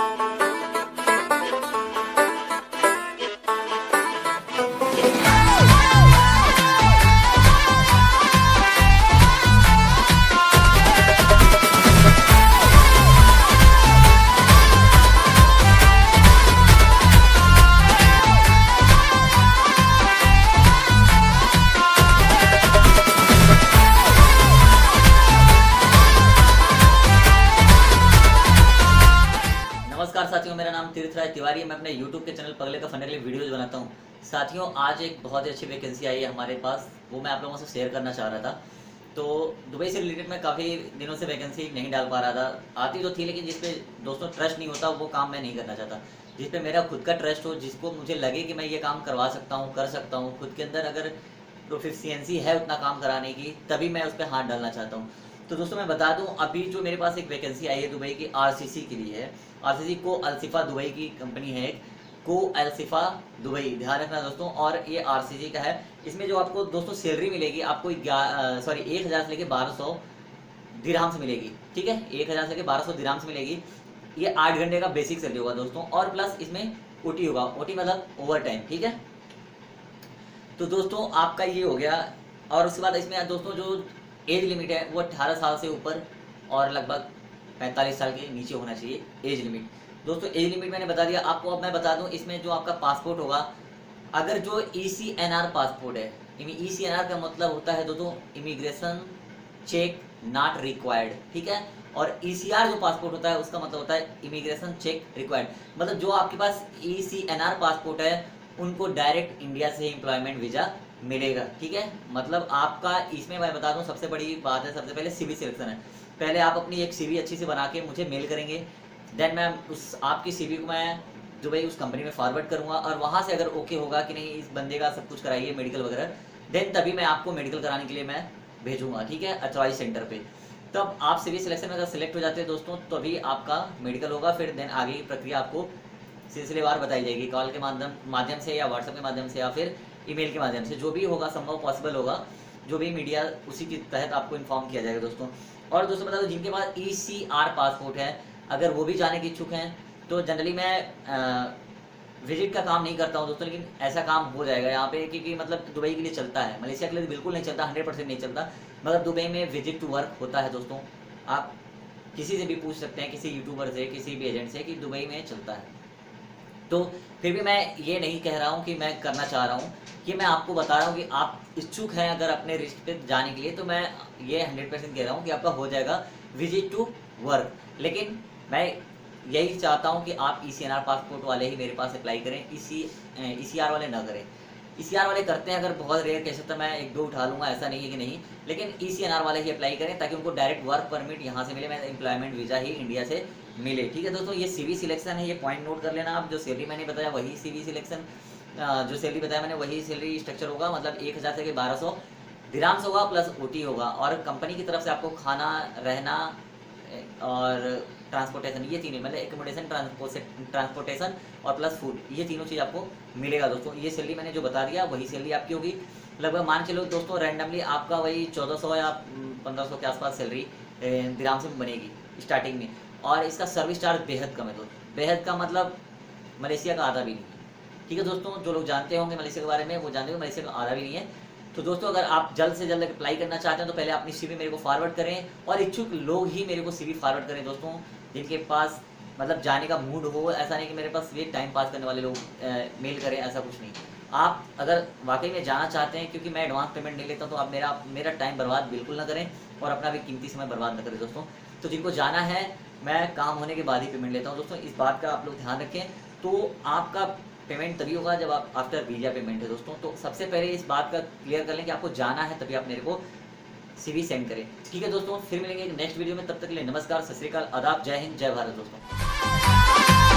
नमस्कार तीर्थराज तिवारी मैं अपने YouTube के चैनल पगले का फंडे के लिए वीडियोज़ बनाता हूँ। साथियों, आज एक बहुत ही अच्छी वैकेंसी आई है हमारे पास। वो मैं आप लोगों से शेयर करना चाह रहा था। तो दुबई से रिलेटेड मैं काफ़ी दिनों से वैकेंसी नहीं डाल पा रहा था। आती तो थी, लेकिन जिसपे दोस्तों ट्रस्ट नहीं होता, वो काम मैं नहीं करना चाहता। जिसपे मेरा खुद का ट्रस्ट हो, जिसको मुझे लगे कि मैं ये काम करवा सकता हूँ, कर सकता हूँ, खुद के अंदर अगर प्रोफिशियंसी है उतना काम कराने की, तभी मैं उस पर हाथ डालना चाहता हूँ। तो दोस्तों मैं बता दूँ, अभी जो मेरे पास एक वैकेंसी आई है दुबई की आरसीसी के लिए है आरसीसी को अल्सिफा दुबई की कंपनी है, को अल्सिफा दुबई, ध्यान रखना दोस्तों, और ये आरसीसी का है। इसमें जो आपको दोस्तों सैलरी मिलेगी, आपको सॉरी एक हज़ार से लेकर बारह सौ दिराम से मिलेगी, ठीक है? एक हज़ार से लेकर बारह सौ दिराम से मिलेगी। ये आठ घंटे का बेसिक सैलरी होगा दोस्तों, और प्लस इसमें ओटी होगा ओटी मतलब ओवर टाइम ठीक है? तो दोस्तों, आपका ये हो गया, और उसके बाद इसमें दोस्तों जो एज लिमिट है, वो 18 साल से ऊपर और लगभग 45 साल के नीचे होना चाहिए एज लिमिट दोस्तों एज लिमिट मैंने बता दिया, आपको अब मैं बता दूँ, इसमें जो आपका पासपोर्ट होगा, अगर जो E C N R passport है ई सी एन आर का मतलब होता है दोस्तों इमिग्रेशन चेक नॉट रिक्वायर्ड ठीक है? और ई सी आर जो पासपोर्ट होता है, उसका मतलब होता है इमिग्रेशन चेक रिक्वायर्ड मतलब जो आपके पास E C N R passport है, उनको डायरेक्ट इंडिया से एम्प्लॉयमेंट वीज़ा मिलेगा, ठीक है? मतलब आपका इसमें मैं बता दूँ, सबसे बड़ी बात है, सबसे पहले सीवी सिलेक्शन है। पहले आप अपनी एक सीवी अच्छी से बना के मुझे मेल करेंगे। देन मैं उस, आपकी सीवी को मैं जो भाई उस कंपनी में फॉरवर्ड करूँगा और वहाँ से अगर ओके होगा कि नहीं, इस बंदे का सब कुछ कराइए मेडिकल वगैरह देन तभी मैं आपको मेडिकल कराने के लिए मैं भेजूँगा, ठीक है? अथॉराइज सेंटर पर तब आप सीवी सिलेक्शन में अगर सिलेक्ट हो जाते हैं दोस्तों, तभी आपका मेडिकल होगा, फिर देन आगे की प्रक्रिया आपको सिलसिलेवार बताई जाएगी, कॉल के माध्यम माध्यम से या व्हाट्सएप के माध्यम से या फिर ईमेल के माध्यम से, जो भी होगा, संभव पॉसिबल होगा, जो भी मीडिया उसी के तहत आपको इन्फॉर्म किया जाएगा दोस्तों। और दोस्तों बता दो, जिनके पास ई सी आर पासपोर्ट है, अगर वो भी जाने के इच्छुक हैं तो जनरली मैं विज़िट का काम नहीं करता हूँ दोस्तों, लेकिन ऐसा काम हो जाएगा। यहाँ पे क्योंकि मतलब दुबई के लिए चलता है, मलेशिया के लिए बिल्कुल नहीं चलता हंड्रेड परसेंट नहीं चलता, मगर दुबई में विज़िट टू वर्क होता है दोस्तों। आप किसी से भी पूछ सकते हैं, किसी यूट्यूबर से, किसी भी एजेंट से, कि दुबई में चलता है। तो फिर भी मैं ये नहीं कह रहा हूँ कि मैं करना चाह रहा हूँ कि मैं आपको बता रहा हूँ कि आप इच्छुक हैं अगर अपने रिस्क पे जाने के लिए तो मैं ये हंड्रेड परसेंट कह रहा हूँ कि आपका हो जाएगा विज़िट टू वर्क लेकिन मैं यही चाहता हूँ कि आप ईसीएनआर पासपोर्ट वाले ही मेरे पास अप्लाई करें इसी ईसीआर वाले ना करें। ई वाले करते हैं, अगर बहुत रेयर केस तो मैं एक दो उठा लूँगा, ऐसा नहीं है कि नहीं, लेकिन ई वाले ही अप्लाई करें ताकि उनको डायरेक्ट वर्क परमिट यहाँ से मिले, मैं एम्प्लॉयमेंट वीज़ा ही इंडिया से मिले, ठीक है? दोस्तों, ये सीवी सिलेक्शन है, ये पॉइंट नोट कर लेना आप, जो सैलरी मैंने बताया वही सीवी सिलेक्शन जो सैलरी बताया मैंने वही सैलरी स्ट्रक्चर होगा मतलब एक हज़ार से बारह सौ दिराम्स होगा प्लस ओटी होगा, और कंपनी की तरफ़ से आपको खाना, रहना, और ट्रांसपोर्टेशन ये तीनों मतलब एकोमोडेशन ट्रांसपोर्टेशन और प्लस फ़ूड ये तीनों चीज़ आपको मिलेगा दोस्तों। ये सैलरी मैंने जो बता दिया, वही सैलरी आपकी होगी। लगभग मान चलो दोस्तों रैंडमली आपका वही चौदह सौ या पंद्रह सौ के आसपास सैलरी दिराम से बनेगी स्टार्टिंग में। और इसका सर्विस चार्ज बेहद कम है दोस्तों। बेहद का मतलब मलेशिया का आधा भी नहीं है। ठीक है दोस्तों, जो लोग जानते होंगे मलेशिया के बारे में, वो जानते होंगे मलेशिया का आधा भी नहीं है। तो दोस्तों, अगर आप जल्द से जल्द अप्लाई करना चाहते हैं तो पहले अपनी सीवी मेरे को फॉरवर्ड करें और इच्छुक लोग ही मेरे को सीवी फॉरवर्ड करें दोस्तों। जिनके पास मतलब जाने का मूड हो, ऐसा नहीं कि मेरे पास ये टाइम पास करने वाले लोग मेल करें, ऐसा कुछ नहीं। आप अगर वाकई में जाना चाहते हैं, क्योंकि मैं एडवांस पेमेंट नहीं लेता तो आप मेरा मेरा टाइम बर्बाद बिल्कुल ना करें और अपना भी कीमती समय बर्बाद ना करें, दोस्तों। तो जिनको जाना है, मैं काम होने के बाद ही पेमेंट लेता हूँ, दोस्तों। इस बात का आप लोग ध्यान रखें। तो आपका पेमेंट तभी होगा जब आप आफ्टर वीज़ा पेमेंट है, दोस्तों। तो सबसे पहले इस बात का क्लियर कर लें कि आपको जाना है, तभी आप मेरे को सीवी सेंड करें। ठीक है दोस्तों, फिर मिलेंगे नेक्स्ट वीडियो में। तब तक के लिए नमस्कार, सत श्रीकाल आदाब, जय हिंद, जय भारत दोस्तों।